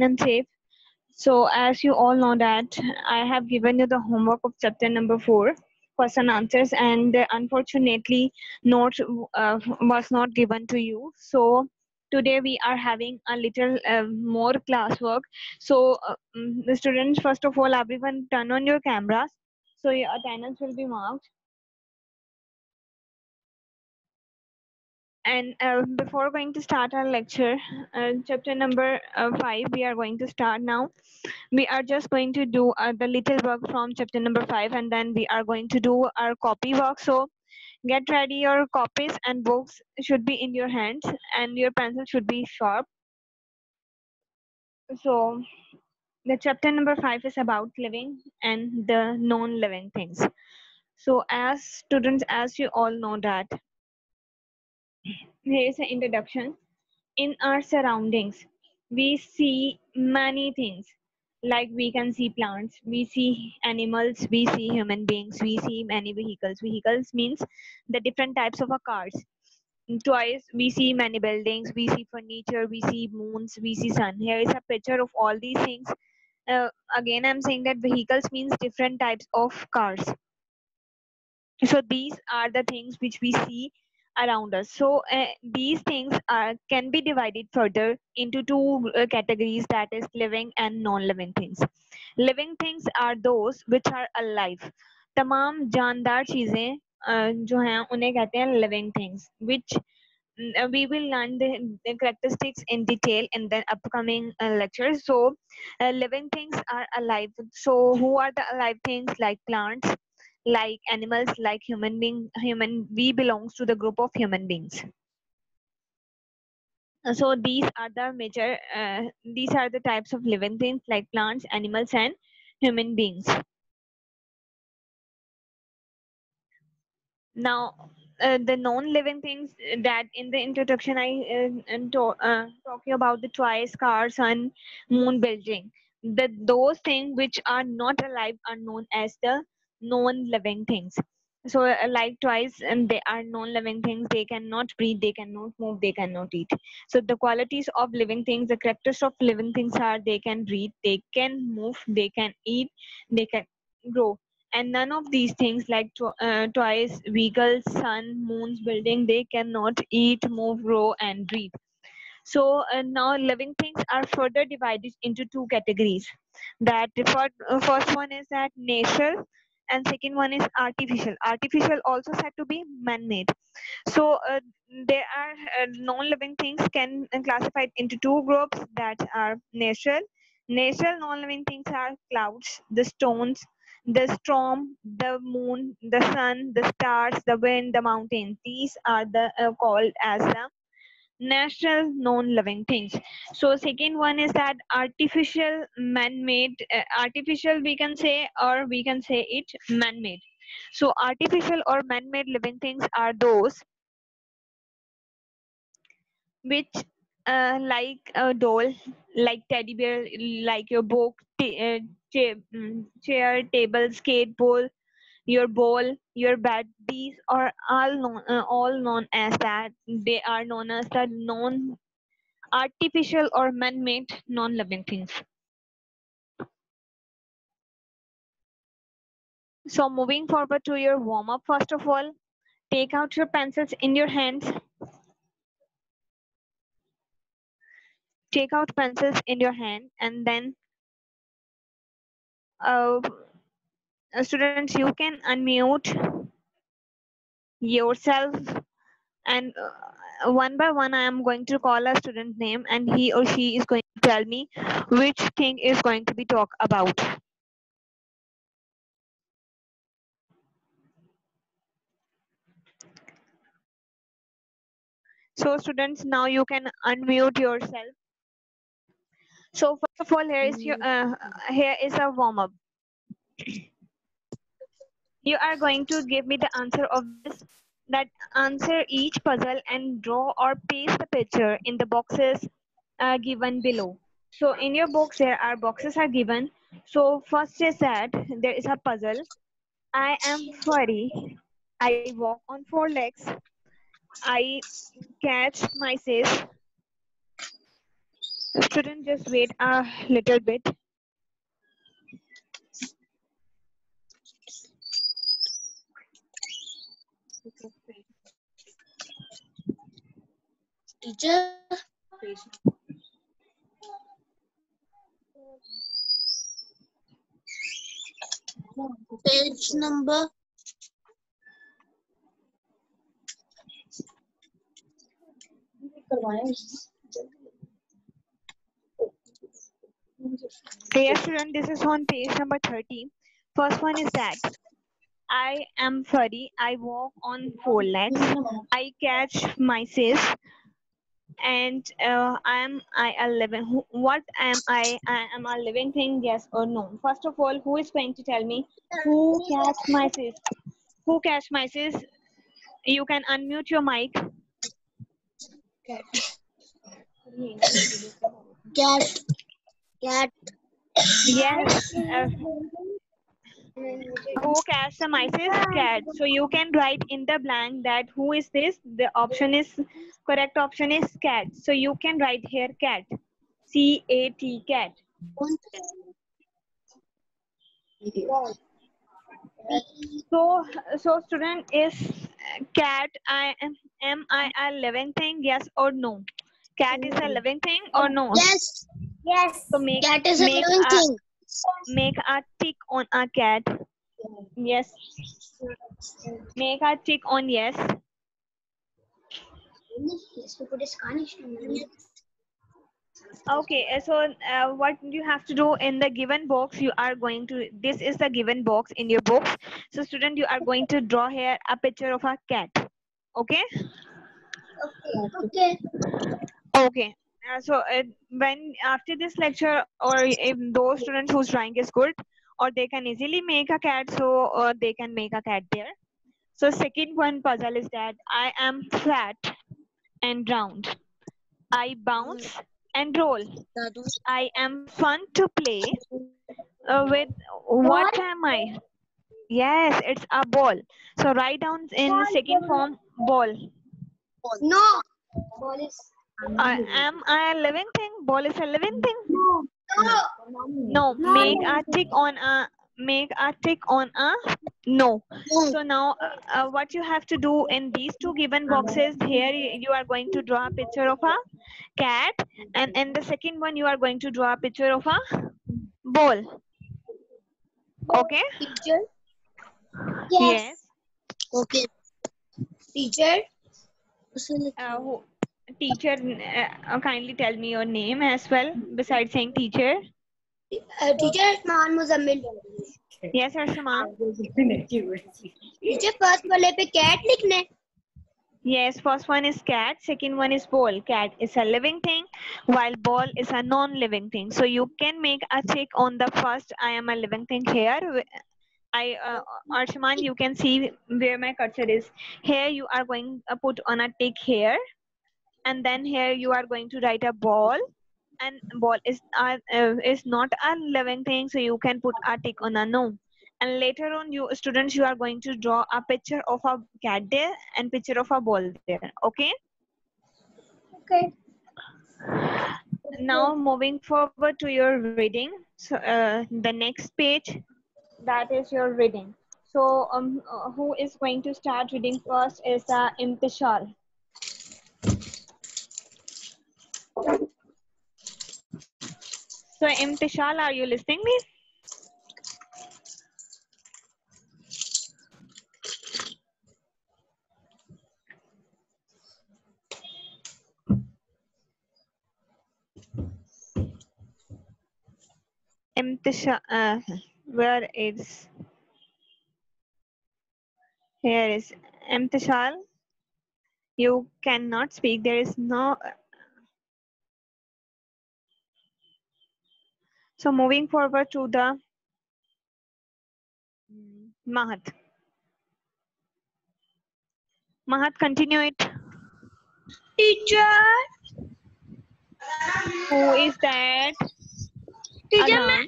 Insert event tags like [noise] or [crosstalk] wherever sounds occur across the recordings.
and safe. So as you all know that I have given you the homework of chapter number four, question answers, and uh, unfortunately note uh, was not given to you. So today we are having a little uh, more classwork. So uh, mm, the students, first of all, everyone turn on your cameras. So your attendance will be marked. And uh, before going to start our lecture, uh, chapter number uh, five, we are going to start now. We are just going to do uh, the little work from chapter number five, and then we are going to do our copy work. So get ready, your copies and books should be in your hands, and your pencil should be sharp. So the chapter number five is about living and the non-living things. So as students, as you all know that here is an introduction. In our surroundings, we see many things. Like we can see plants, we see animals, we see human beings, we see many vehicles. Vehicles means the different types of cars. Twice we see many buildings, we see furniture, we see moons, we see sun. Here is a picture of all these things. Uh, again, I'm saying that vehicles means different types of cars. So these are the things which we see around us. So uh, these things are can be divided further into two uh, categories that is living and non-living things. Living things are those which are alive. तमाम जानदार चीजें uh, जो हैं उन्हें कहते हैं living things which uh, we will learn the, the characteristics in detail in the upcoming uh, lectures. So uh, living things are alive. So who are the alive things like plants, like animals like human being human we belongs to the group of human beings. So these are the major uh, these are the types of living things like plants animals and human beings. Now uh, the non-living things that in the introduction i uh, to, uh, talking about the twice car sun moon building the those things which are not alive are known as the non-living things. So uh, like twice and they are non-living things they cannot breathe they cannot move they cannot eat. So the qualities of living things the characters of living things are they can breathe they can move they can eat they can grow. And none of these things like tw- uh, twice vehicles sun moons building they cannot eat move grow and breathe. So uh, now living things are further divided into two categories. That the first, uh, first one is that natural and second one is artificial. Artificial also said to be man-made. So uh, there are uh, non-living things can uh, classified into two groups that are natural. Natural non-living things are clouds the stones the storm the moon the sun the stars the wind the mountain. These are the uh, called as the natural non-living things. So second one is that artificial man-made uh, artificial we can say or we can say it man-made. So artificial or man-made living things are those which uh, like a doll like teddy bear like your book uh, mm, chair table skateboard your ball, your bed. These are all known, uh, all known as that. They are known as the non artificial or man-made non-living things. So moving forward to your warm-up, first of all, take out your pencils in your hands. Take out pencils in your hand and then uh, uh, students, you can unmute yourself and uh, one by one I am going to call a student name and he or she is going to tell me which thing is going to be talked about. So students, now you can unmute yourself. So first of all, here is your uh, here is a warm up. You are going to give me the answer of this. That answer each puzzle and draw or paste the picture in the boxes uh, given below. So in your box, there are boxes are given. So first is that there is a puzzle. I am furry. I walk on four legs. I catch mice. Student, just wait a little bit. Teacher, page number Dear student, this is on page number 30. First one is that I am furry. I walk on four legs. I catch mice. And uh, I am I a living. What am I? I am a living thing. Yes or no? First of all, who is going to tell me who catch mice? Who catch mice? You can unmute your mic. cat cat cat Yes. uh, who catch the mice is cat. So you can write in the blank that who is this? The option is correct option is cat. So you can write here cat. C A T cat. So so student is uh, cat. I am am I a living thing? Yes or no? Cat is a living thing or no? yes Yes. So make cat is a make living a- thing make a tick on a cat. Yes. Make a tick on yes. Yes, we put a Scanish. Okay, so uh, what you have to do in the given box, you are going to, this is the given box in your box. So student, you are going to draw here a picture of a cat. Okay? Okay. Okay. Uh, so uh, when after this lecture or if those students whose drawing is good or they can easily make a cat so uh, they can make a cat there. So second one puzzle is that I am flat and round. I bounce and roll. I am fun to play uh, with. What am I? Yes, it's a ball. So write down in second form ball. No. Ball is. Uh, am I a living thing? Ball is a living thing. No. No. No. Make a tick on a. Make a tick on a. No. So now, uh, uh, what you have to do in these two given boxes here, you are going to draw a picture of a cat, and in the second one, you are going to draw a picture of a ball. Okay. Teacher. Yes. Okay. Teacher. Uh, who, teacher uh, kindly tell me your name as well besides saying teacher. Uh, teacher Asman Muzammil yes Asman teacher first one is cat yes first one is cat second one is ball. Cat is a living thing while ball is a non living thing. So you can make a check on the first i am a living thing here. I, uh, you can see where my cursor is. Here you are going to put on a tick here and then here you are going to write a ball, and ball is uh, uh, is not a living thing, so you can put a tick on a no. And later on, you students, you are going to draw a picture of a cat there and picture of a ball there. Okay. Okay. Now moving forward to your reading. So uh, the next page, that is your reading. So um, uh, who is going to start reading first is uh, Imtishal. So Imtishal, are you listening me? Imtishal, uh, where is, here is Imtishal. You cannot speak. There is no. So moving forward to the Mahat. Mahat, continue it. Teacher. Who is that? Teacher, main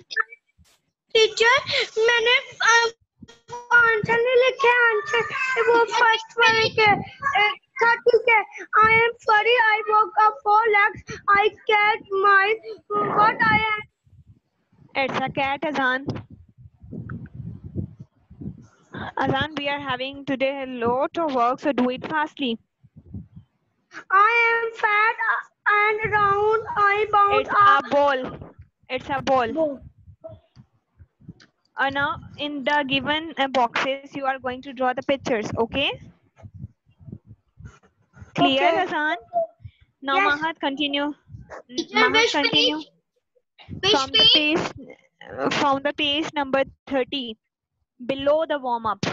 teacher maine answer नहीं लिखे answer वो first वाले के था ठीक है I am sorry I walk up for lax I cat my what I am It's a cat, Azan. Azan, we are having today a lot of work, so do it fastly. I am fat and round I bound It's a ball. It's a ball. Uh, now, in the given uh, boxes, you are going to draw the pictures, okay? Clear, Okay. Azan? Now, Yes. Mahat, continue. Mahat, continue. Which from the page? page uh, from the page number 30 below the warm up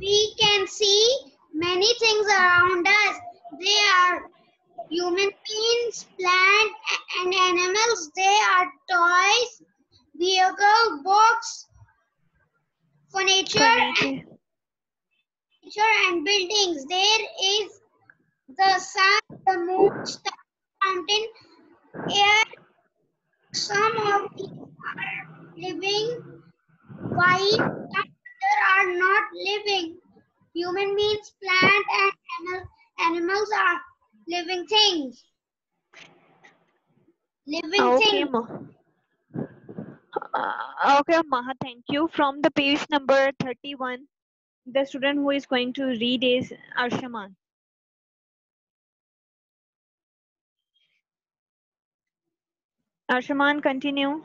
We can see many things around us. They are human beings, plant and animals. They are toys, vehicle, books, furniture, and, furniture and buildings. There is the sun, the moon, star, mountain, air. Some of these are living, while other are not living. Human beings, plant, and animal, animals are living things. Living okay things. Ma- uh, okay maha thank you from the page number 31 the student who is going to read is arshaman arshaman continue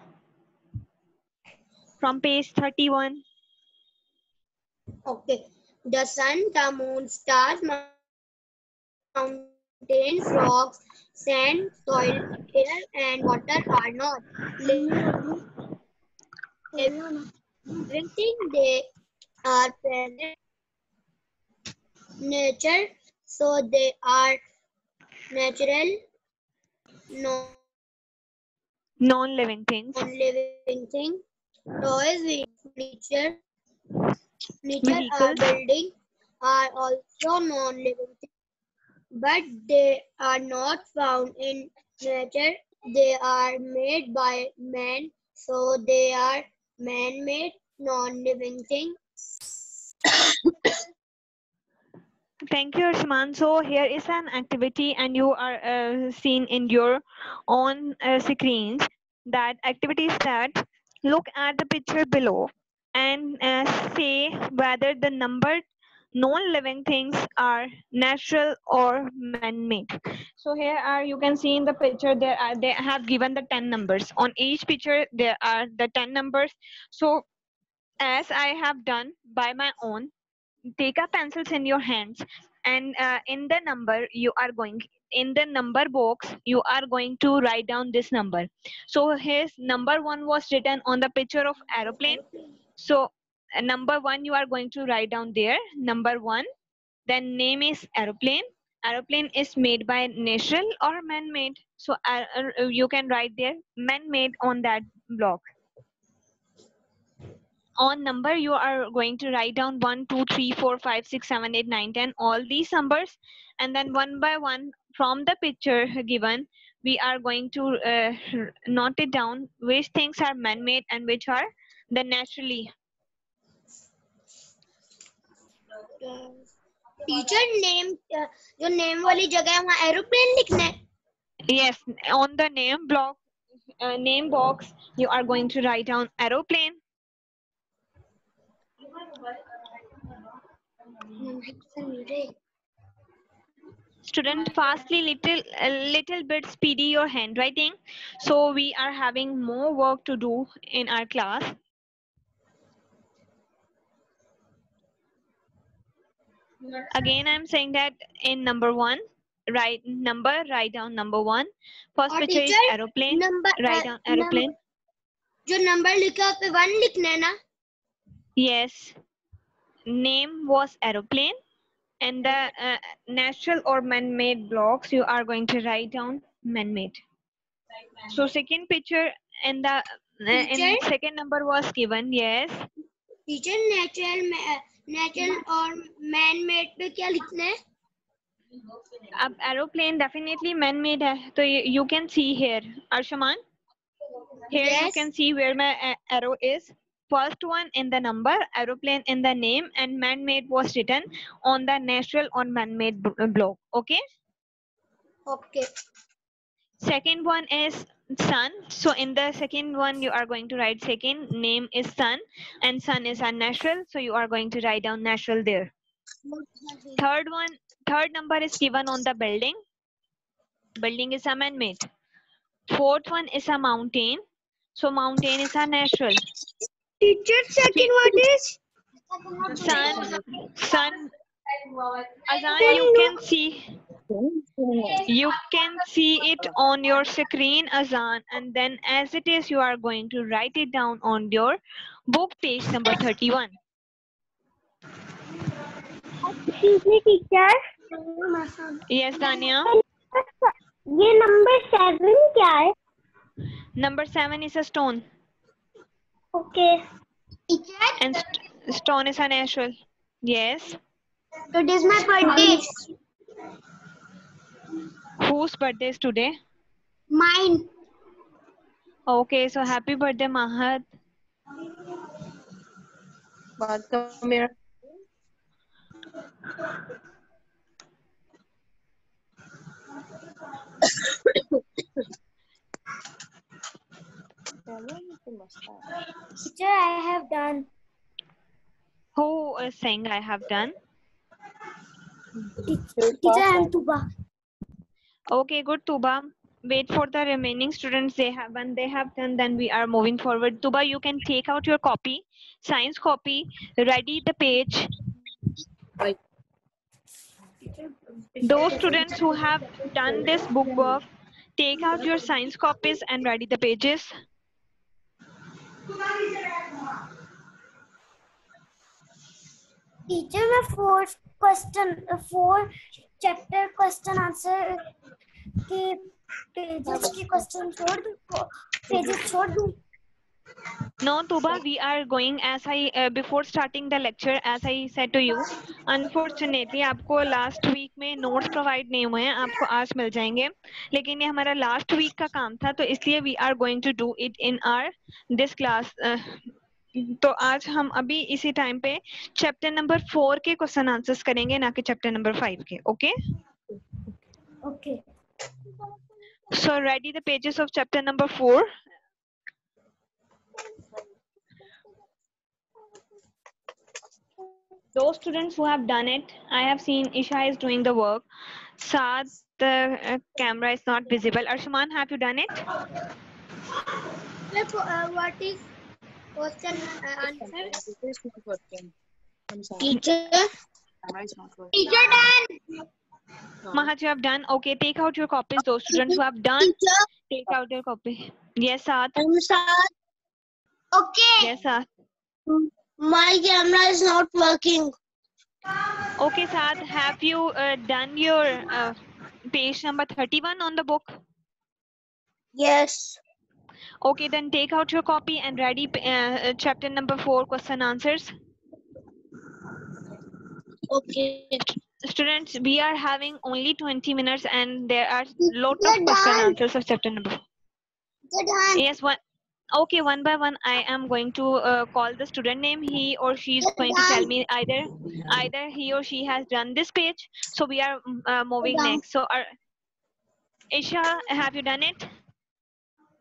from page 31 Okay. The sun, the moon, stars, mountains, rocks, sand, soil, air, and water are not living. Everything they are present nature, so they are natural, non non-living things Non-living thing. Toys, nature, nature uh, are building are also non-living things, but they are not found in nature. They are made by man, so they are man-made non-living things. [coughs] [coughs] [coughs] Thank you, Arshman. So here is an activity and you are uh, seen in your own uh, screens. That activity is that look at the picture below and uh, say whether the numbered non-living things are natural or man-made. So here are, you can see in the picture, there are, they have given the 10 numbers. On each picture, there are the 10 numbers. So as I have done by my own, take up pencils in your hands and uh, in the number you are going in the number box you are going to write down this number. So his number one was written on the picture of aeroplane. So uh, number one you are going to write down there number one then name is aeroplane. Aeroplane is made by natural or man-made? So uh, uh, you can write there man-made on that block on number you are going to write down 1 2 3 4 5 6 7 8 9 10 all these numbers and then one by one from the picture given we are going to uh, note it down which things are man-made and which are the naturally teacher name जो name वाली जगह है वहाँ aeroplane लिखना है yes on the name block uh, name box you are going to write down aeroplane student fastly little a little bit speedy your handwriting so we are having more work to do in our class again i'm saying that in number one write number write down number one first और picture is teacher, aeroplane number write down aeroplane जो number लिखा है उस पे one लिखना है ना yes name was aeroplane and the uh, natural or man-made blocks you are going to write down man-made so second picture and the uh, in Teacher? second number was given yes teacher natural natural और man made पे क्या लिखना है अब aeroplane definitely man-made hai so you, you can see here arshaman here you Yes. can see where my a- arrow is first one in the number, aeroplane in the name, and man-made was written on the natural or man-made block. Okay. Okay. Second one is sun. So in the second one, you are going to write second name is sun, and sun is unnatural. So you are going to write down natural there. Third one, third number is given on the building. Building is a man-made. Fourth one is a mountain. So mountain is a natural. Teacher, second one is Sun, sun. Azan, you can see. You can see it on your screen, Azan, and then as it is, you are going to write it down on your book page number 31. excuse me, teacher. Yes, Dania. ये number seven क्या है Number seven is a stone, Okay Teacher, and st- stone is a natural. Yes. it is my birthday. Whose birthday is today? Mine. Okay, so happy birthday, Mahat. बात का Teacher, I have done. Who is saying I have done? Teacher, and Tuba. Okay, good, Tuba. Wait for the remaining students. They have when they have done, then we are moving forward. Tuba, you can take out your copy, science copy, ready the page. Those students who have done this book work, take out your science copies and ready the pages. Teacher मैं four question four chapter question answer के pages के question छोड़ दूँ? Pages छोड़ दूँ? No, Tuba, we are going as I uh, before starting the lecture, as I said to you. Unfortunately, आपको last week में notes provide नहीं हुए हैं आपको आज मिल जाएँगे लेकिन ये हमारा last week का काम था तो इसलिए we are going to do it in our this class. Uh, तो आज हम अभी इसी टाइम पे चैप्टर नंबर फोर के क्वेश्चन आंसर्स करेंगे ना कि चैप्टर नंबर फाइव के okay okay So ready the pages of chapter number four. Those students who have done it, I have seen Isha is doing the work. Saad, the uh, camera is not visible. Arshman, have you done it? what is question uh, answer? Teacher. Teacher. Teacher done. Mahat, you have done. Okay, take out your copies. Those students who have done, Teacher. take out your copy. Yes, Saad. I'm sad. Okay. Yes, Saad. My camera is not working. Okay, Saad, have you uh, done your uh, page number 31 on the book? Yes. Okay, then take out your copy and ready uh, uh, chapter number 4 question answers. Okay. Students, we are having only 20 minutes and there are lot of question answers of chapter number 4. Yes, one. Okay, one by one, I am going to uh, call the student name. He or she is going to tell me either either he or she has done this page. So we are mm, uh, moving done. next. So, our, Isha, have you done it?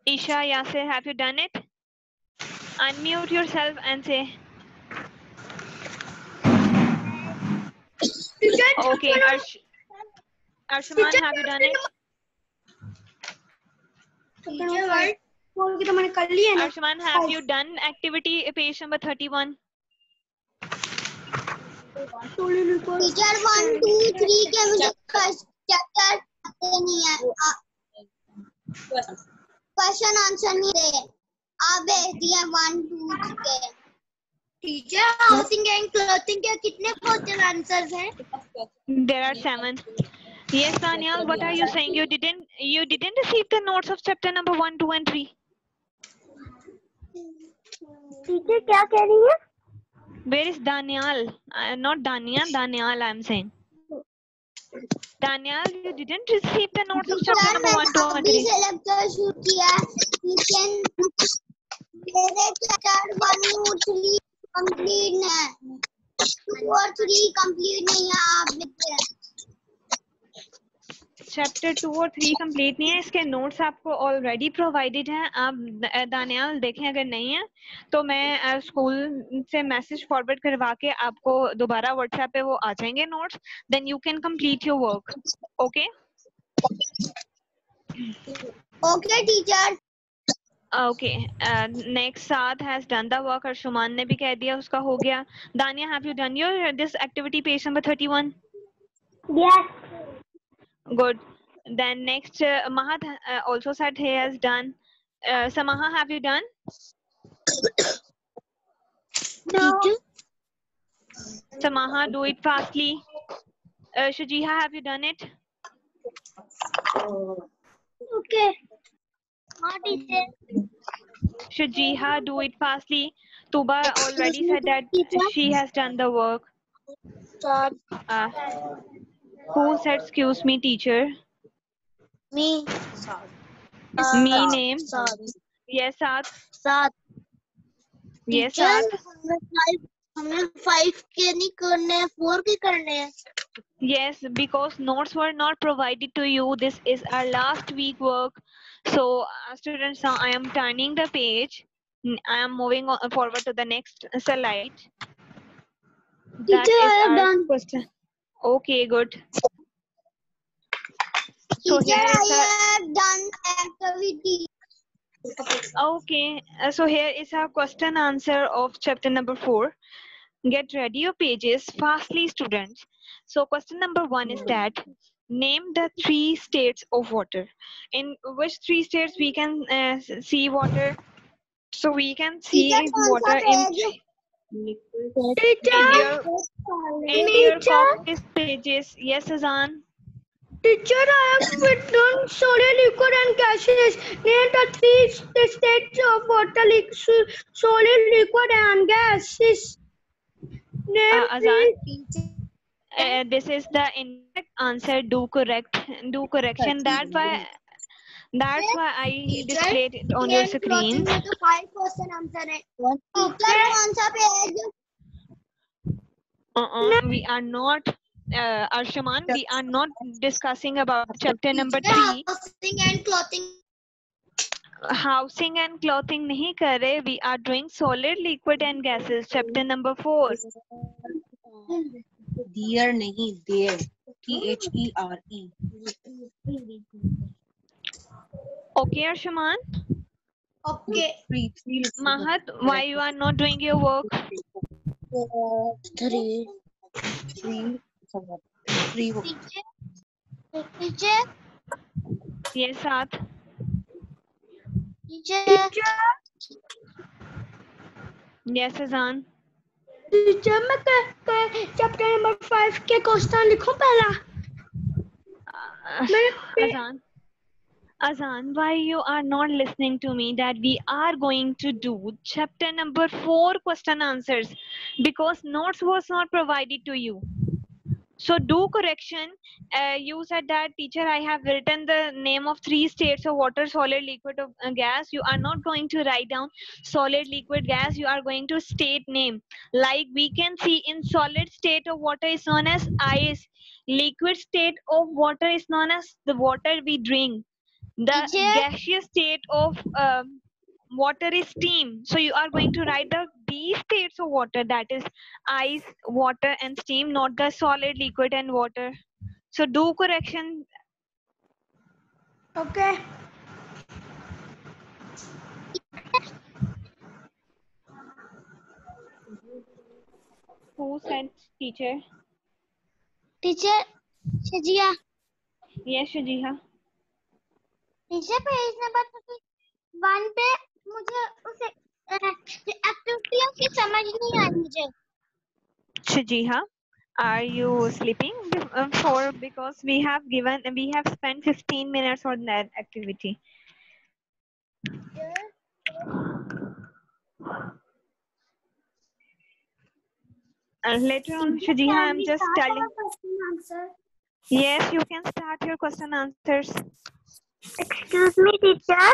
Isha, Yasir, have you done it? Unmute yourself and say. Okay, Arsh, Arshman, have you done it? बोल के तो मैंने कर लिया ना have you done activity uh, page number 31? Teacher one two three के मुझे chapter आते नहीं है क्वेश्चन आंसर नहीं दे आप भेज दिए वन टू के टीचर हाउसिंग एंड क्लोथिंग के कितने क्वेश्चन आंसर्स हैं There are seven. Yes, Daniel, what are you saying? You didn't you didn't receive the notes of chapter number one, two, and three. Teacher क्या कह रही है Where is Daniel? Uh, not Daniel, Daniel, I'm saying. Daniel, you didn't receive the notes of chapter number one, मैंने and अभी. से lecture शुरू किया है लेकिन मेरे चैप्टर वन थ्री कंप्लीट है टू और थ्री कंप्लीट नहीं है आप लिखते हैं चैप्टर टू और थ्री कंप्लीट नहीं है इसके नोट्स आपको ऑलरेडी प्रोवाइडेड हैं। आप दानियाल देखें अगर नहीं है तो मैं स्कूल से मैसेज फॉरवर्ड करवा के आपको दोबारा व्हाट्सएप पे वो आ जाएँगे notes then you can complete your work okay okay teacher okay next साथ has done the work Arshuman ने भी कह दिया उसका हो गया। Dania have you done your this activity page number 31 Yes. Good. Then next, uh, Mahat uh, also said he has done. Uh, Samaha, have you done? no. Samaha, do it fastly. Uh, have you done it? Okay. Shajiha, do it fastly. Tuba already said that she has done the work. Uh, who said, excuse me, teacher? Me Me name? Yes, Saad. सात Yes, teacher Saad. हमें five हमें five के नहीं करने हैं four के करने हैं Yes, because notes were not provided to you. This is our last week work. So, uh, students, now I am turning the page. N- I am moving on forward to the next slide. That Teacher, I is have our done. question. Okay, good. So here is a... I done activity. Okay, uh, so here is our question answer of chapter number four. Get ready your pages fastly, students. So question number one is that name the three states of water. In which three states we can uh, see water? So we can see water in your in your copies pages. Yes, Azan. Teacher, I have written solid, liquid, and gaseous. Name the three states of water: li- so- solid, liquid, and gases. Name Uh, Azan. Uh, this is the incorrect answer. Do correct. Do correction. That's why. That's why I displayed it on your screen. Uh-uh, we are not, uh, Arshaman, we are not discussing about chapter number three. Housing and clothing. Housing and clothing kare. We are doing solid, liquid and gases. Chapter number four. Dear nahi, dear. T-H-E-R-E. Okay, Arshaman. Okay Three three. Mahat, why you are not doing your work? Three three. Three. Teacher teacher Yes, Saad. Teacher Yes, Azan. Teacher मैं chapter number five के question लिखूं पहला Uh, Azan. Why you are not listening to me that we are going to do chapter number four question answers because notes was not provided to you. So do correction. Uh, you said that teacher, I have written the name of three states of water, solid, liquid, of uh, gas. You are not going to write down solid, liquid, gas. You are going to state name. Like we can see in solid state of water is known as ice. Liquid state of water is known as the water we drink the teacher? gaseous state of um, water is steam. So you are going to write the B states of water that is ice water and steam not the solid liquid and water. So do correction. Okay. Who sent teacher? Teacher shajiha yes shajiha teacher page number one पे मुझे उस activity की समझ नहीं आई मुझे Shajiha, are you sleeping? Be- uh, For because we have given we have spent 15 minutes on that activity. And later on, Shajiha, I'm just telling. Yes, you can start your question answers. Excuse me, teacher.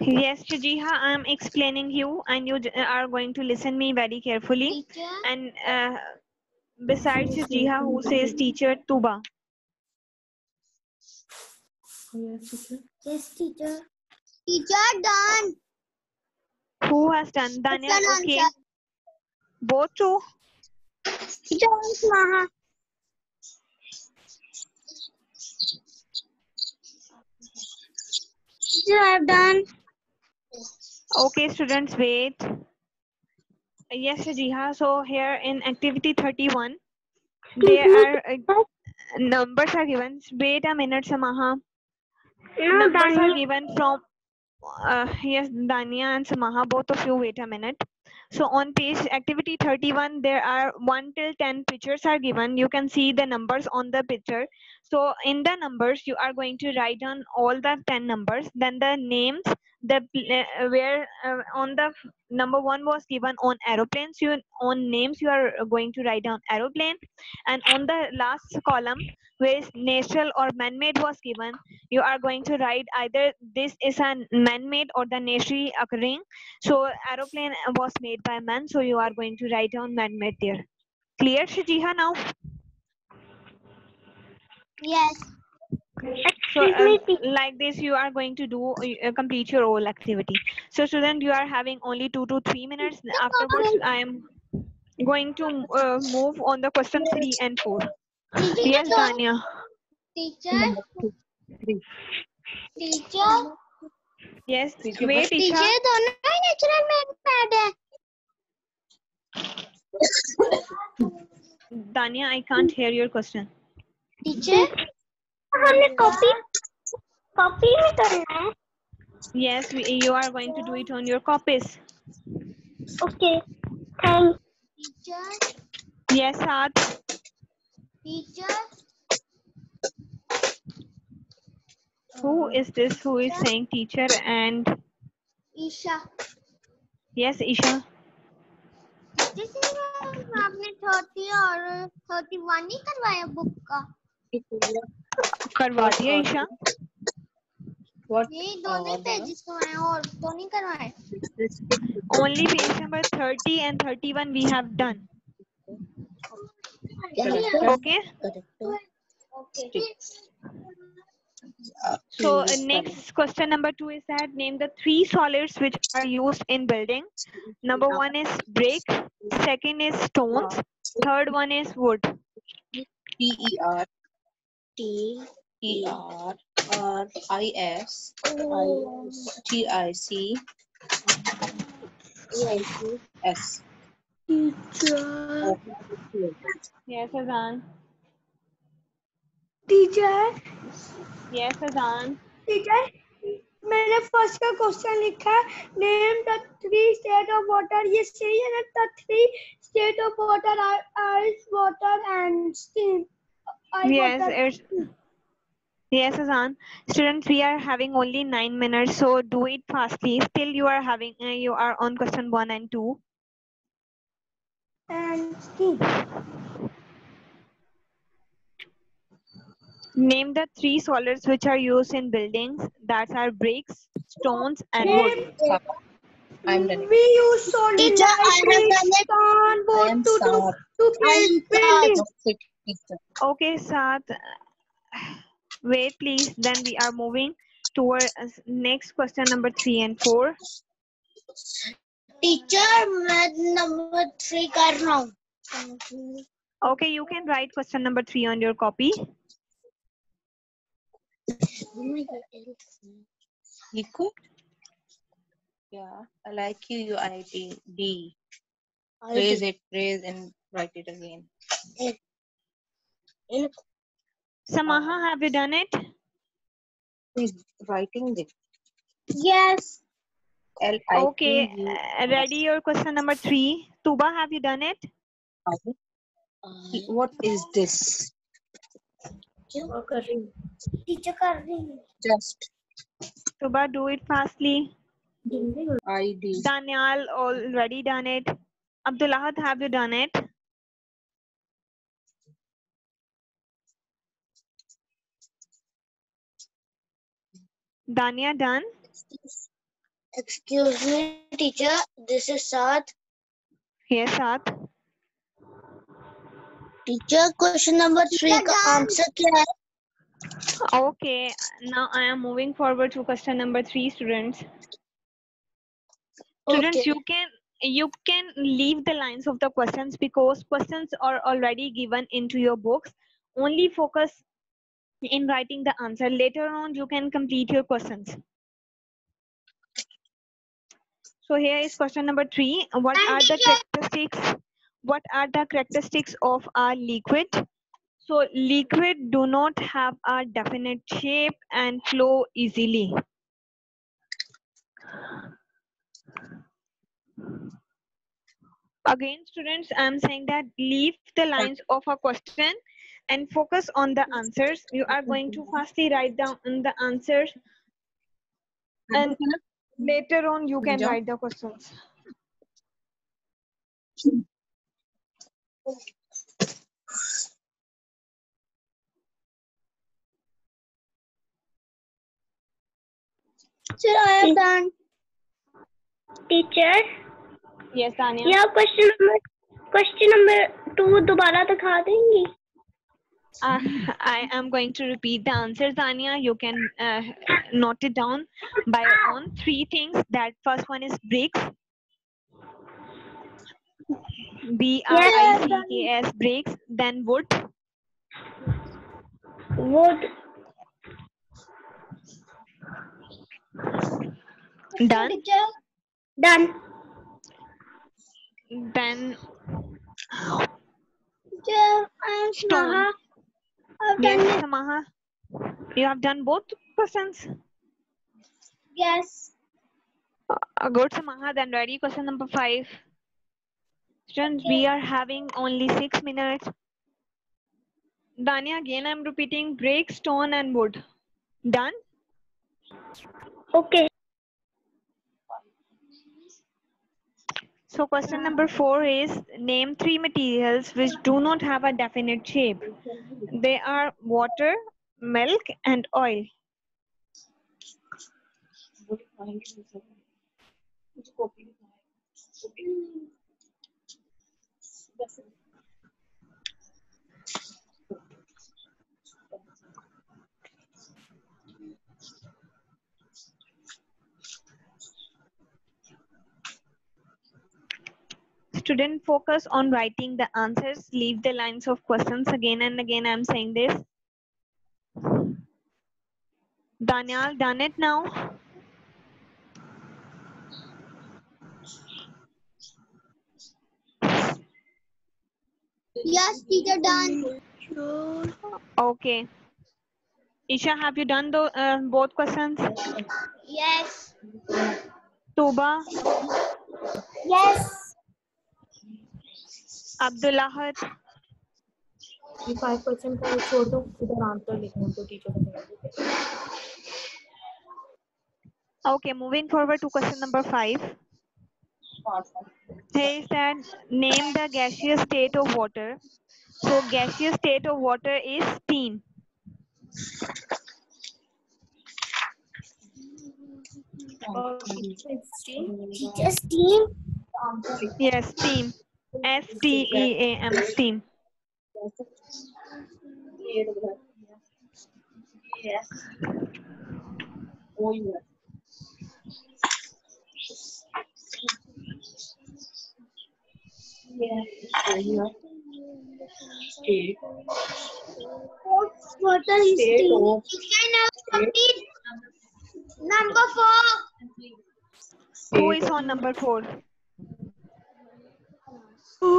Yes, Shajiha, I am explaining you and you are going to listen me very carefully. Teacher. And uh, besides Shajiha, who says teacher, Tuba. Yes, teacher. Yes, Teacher Teacher, done. Who has done? Daniel, Question okay. Both two. Teacher Maha. Teacher I've done. Okay, students, wait. Yes, Shajiha. So here in activity 31, there are uh, numbers are given. Wait a minute, Samaha. No, numbers are given from uh, yes dania and samaha both of you wait a minute so on page activity 31 there are 1 till 10 pictures are given. You can see the numbers on the picture. So in the numbers you are going to write down all the 10 numbers. Then the names the uh, where uh, on the number one was given on aeroplanes you on names you are going to write down aeroplane. And on the last column where natural or man-made was given you are going to write either this is a man-made or the naturally occurring. So aeroplane was made by man so you are going to write down man-made there. Clear shajiha now? Yes so uh, like this you are going to do uh, complete your whole activity. So student you are having only two to three minutes. Afterwards i am going to uh, move on the question three and four. Teacher, yes dania teacher? Teacher? Yes teacher. wait teacher teacher natural dania i can't hear your question. Teacher? हमने copy copy में करना है yes we, you are going to do it on your copies okay thank teacher yes Saad. Teacher who is this who is saying teacher and Isha yes isha this जैसे आपने thirty और thirty one ही करवाया book का करवा दिया ईशा? ये दोनों ही uh, pages करवाए और तो नहीं करवाए only page number 30 and 31 we have done okay okay so uh, next question number two is that name the three solids which are used in building number one is brick second is stones third one is wood T E R T E R R I S T I C S. yes azan. Teacher yes teacher मैंने first का question लिखा है name the three state of water ये सही है ना? The three state of water are ice water and steam Yes, yes, Azan. Students, we are having only nine minutes, so do it fastly. Still, you are having uh, you are on question one and two. And three. Name the three solids which are used in buildings. That are bricks, stones, and wood. I'm ready. We use solid Teacher, I am done. I am to, to, to build buildings. Okay, Sat. Wait, please. Then we are moving toward uh, next question number three and four. Teacher, math number three karna. Okay, you can write question number three on your copy. You? Yeah, I like you, you I D. It, Raise and write it again. Samaha, have you done it? He's writing it. Yes. Okay, uh, ready your question number three. Tuba, have you done it? What is this? Teacher curry. Just. Tuba, do it fastly. I did. Daniel already done it. Abdullah, have you done it? Dania done? Excuse me, teacher. This is Saad. Yes, Saad. Teacher, question number three answer kya hai? Okay, now I am moving forward to question number three, students. Okay. Students, you can you can leave the lines of the questions because questions are already given into your books. Only focus in writing the answer. Later on, you can complete your questions. So here is question number three. What are the characteristics? What are the characteristics of a liquid? So liquid do not have a definite shape and flow easily. Again, students, I'm saying that leave the lines of a question and focus on the answers. You are going to firstly write down the answers and later on you can Yeah. write the questions. Sir, I have done. Teacher, Yes, Tanya. यह question number question number two दोबारा दिखा देंगी Uh, I am going to repeat the answers, Tanya. You can uh, note it down by your own. Three things. That first one is bricks. B R I C K S bricks. Then wood. wood Done. done Then teacher I am Stone. Yes, done. Samaha. You have done both questions. yes Uh, good, Samaha. Then ready. Question number five. Students, we are having only six minutes. Dania, again I'm repeating break stone, and wood. Done? okay So question number four is name three materials which do not have a definite shape. They are water, milk, and oil. Student focus on writing the answers. Leave the lines of questions again and again. I'm saying this. Daniel, done it now? Yes, teacher done. Okay. Isha, have you done the, uh, both questions? Yes. Tuba, Yes. ये five percent का छोड़ दो इधर answer लिखना तो teacher moving forward to question number five. Here is that name the gaseous state of water. So gaseous state of water is steam. Teacher steam. Yes, steam. S T E A M steam. Water is steam. Teacher now complete. Number four. Who is on number four? My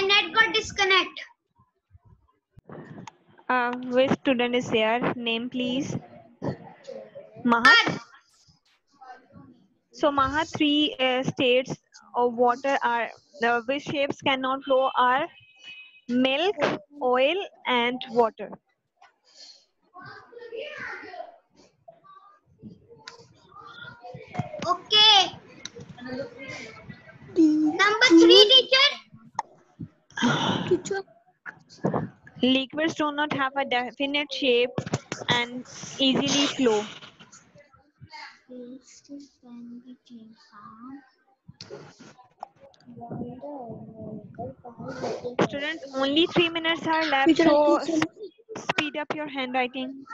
net got disconnect. Uh, which student is there? Name please. Mahat. So Mahat, three uh, states of water are uh, which shapes cannot flow are milk, oil, and water. Okay. Number three, teacher. Teacher. Liquids do not have a definite shape and easily flow. Students, only three minutes are left, Teacher, so teacher. speed up your handwriting.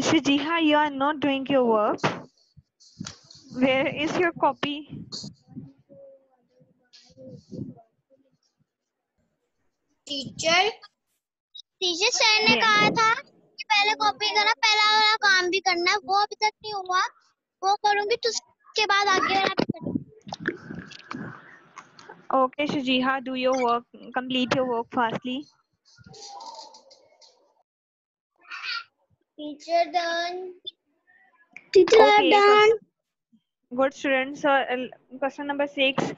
Shijiha, you are not doing your work. Where is your copy? Teacher teacher sir ने. कहा था कि पहले copy करना पहला वाला काम भी करना है वो अभी तक नहीं हुआ वो करूँगी तो उसके बाद आगे वाला भी करूँगी Okay, Shijiha, do your work. Complete your work fastly. Teacher done. Teacher okay, done. Good students. So, uh, question number six.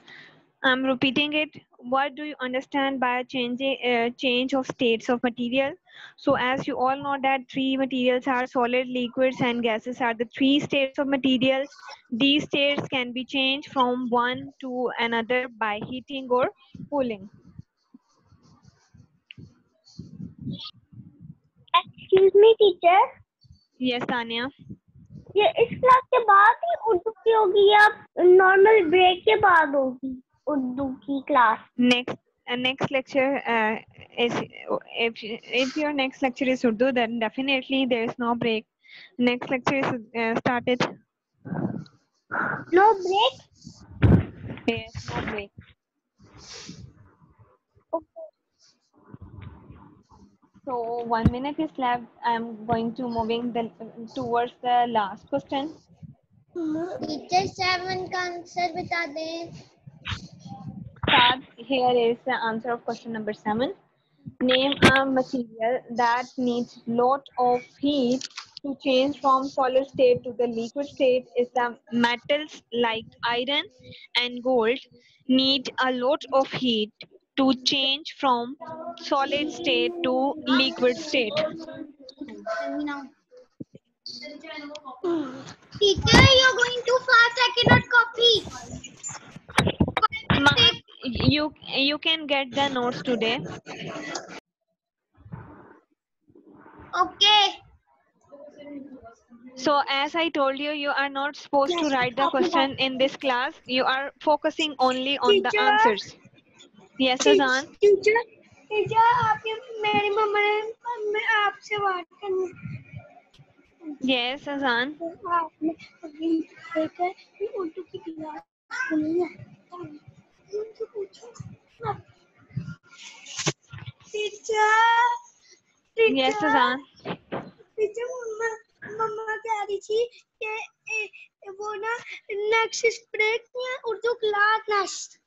I'm repeating it. What do you understand by change? uh, change of states of material? So as you all know that three materials are solid, liquids, and gases are the three states of materials. These states can be changed from one to another by heating or cooling. Excuse me teacher Yes, Tanya. ये इस class के बाद ही उर्दू की होगी या normal break के बाद होगी उर्दू की class Next. Uh, next lecture uh, is if if your next lecture is Urdu, then definitely there is no break. Next lecture is uh, started. No break Yes, no break. So one minute is left. I'm going to moving the, towards the last question. Teacher, seven answer bata dein. Saad, here is the answer of question number seven. Name a material that needs lot of heat to change from solid state to the liquid state is the metals like iron and gold need a lot of heat to change from solid state to liquid state? Teacher, you're going too fast. I cannot copy. Ma you you can get the notes today. Okay. So as I told you, you are not supposed yes, to write the question in this class. You are focusing only on Teacher. the answers. Yes, Azan. Teacher teacher आपकी मेरी मम्मा ने मैं आपसे बात करनी Yes, Azan. आपने अभी देखा कि उर्दू की क्लास सुनी है उनसे पूछो टीचर Yes, Azan. टीचर मम्मा मम्मा कह रही थी कि वो ना नेक्स्ट ब्रेक में उर्दू क्लास नेक्स्ट